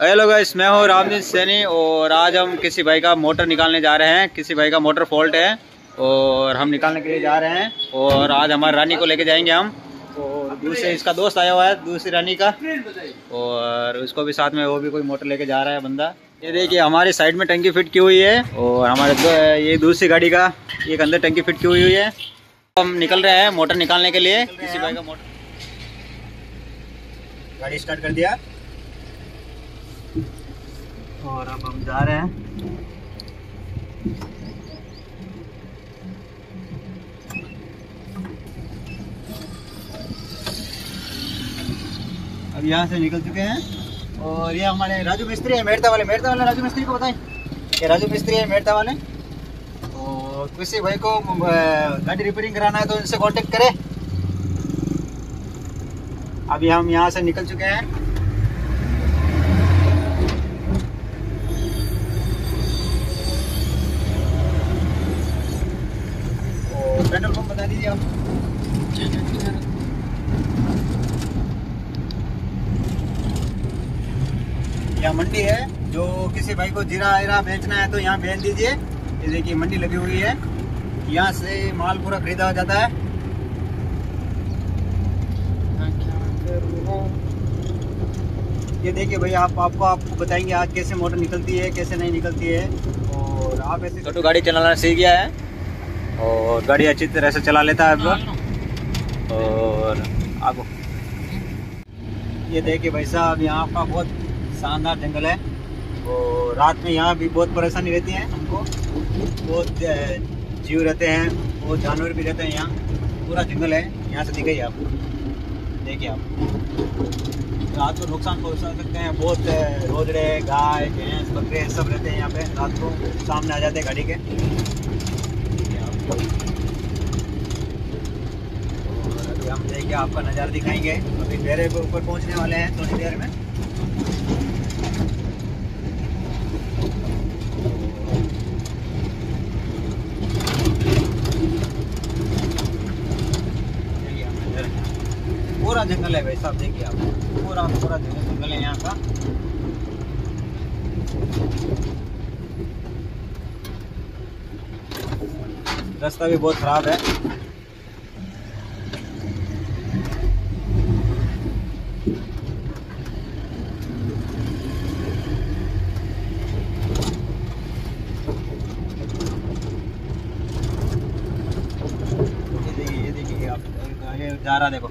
Hello guys, मैं हूँ रामदीन सैनी और आज हम किसी भाई का मोटर निकालने जा रहे हैं। किसी भाई का मोटर फॉल्ट है और हम निकालने के लिए जा रहे हैं और आज हमारे रानी को लेके जाएँगे हम। और दूसरे इसका दोस्त आया हुआ है, दूसरी रानी का। और उसको भी साथ में वो भी कोई मोटर लेके जा रहा है बंदा। ये देखिए, हमारी साइड में टंकी फिट की हुई है और हमारे ये दूसरी गाड़ी का, एक अंदर टंकी फिट की हुई हुई है। हम निकल रहे हैं मोटर निकालने के लिए। किसी भाई का मोटर गाड़ी स्टार्ट कर दिया। और अब हम जा रहे हैं। अब यहाँ से निकल चुके हैं। और ये हमारे राजू मिस्त्री है मेड़ता वाले। मेड़ता वाले राजू मिस्त्री को बताएँ ये राजू मिस्त्री है मेड़ता वाले। और किसी भाई को गाड़ी रिपेयरिंग कराना है तो इनसे कांटेक्ट करें। अभी हम यहाँ से निकल चुके हैं। दीजिए आप यहाँ मंडी है, जो किसी भाई को जीरा हीरा बेचना है तो यहाँ बेच दीजिए। ये देखिए, मंडी लगी हुई है। यहाँ से माल पूरा खरीदा हो जाता है। ये देखिए भाई, आप, आपको आपको बताएँगे आज कैसे मोटर निकलती है, कैसे नहीं निकलती है। और आप ऐसे छोटू गाड़ी चलाना सीख गया है। और गाड़ी अच्छी तरह से चला लेता है अब। और आपको ये देखिए भाई साहब, यहाँ का बहुत शानदार जंगल है। और रात में यहाँ भी बहुत परेशानी रहती है हमको। बहुत जीव रहते हैं, बहुत जानवर भी रहते हैं यहाँ। पूरा जंगल है, यहाँ से दिखाइए आप। देखिए आप। रात को नुकसान पहुँचा सकते हैं, बहुत रोजड़े, गाय, भैंस, बकरे सब रहते हैं यहाँ पे। रात को सामने आ जाते हैं गाड़ी के। हम आपका नज़ारा दिखाएँगे। अभी डेरे के ऊपर पहुँचने वाले हैं थोड़ी देर में। पूरा जंगल है भाई साहब, देखिए आप। पूरा पूरा जंगल है यहाँ का। रास्ता भी बहुत ख़राब है। जा रहा देखो।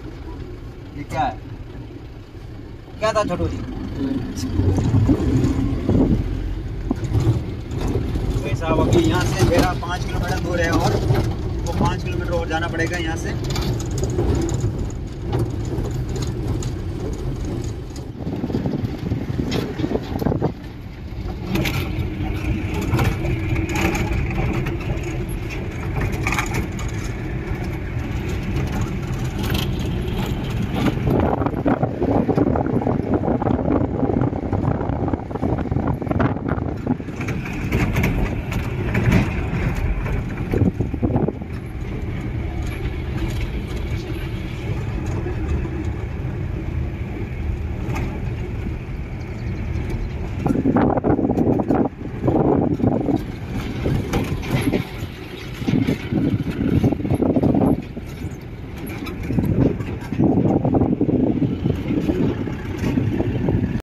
ये क्या है? क्या था छोटू जी? साहब अभी यहाँ से मेरा पाँच किलोमीटर दूर है और वो पाँच किलोमीटर और जाना पड़ेगा यहाँ से।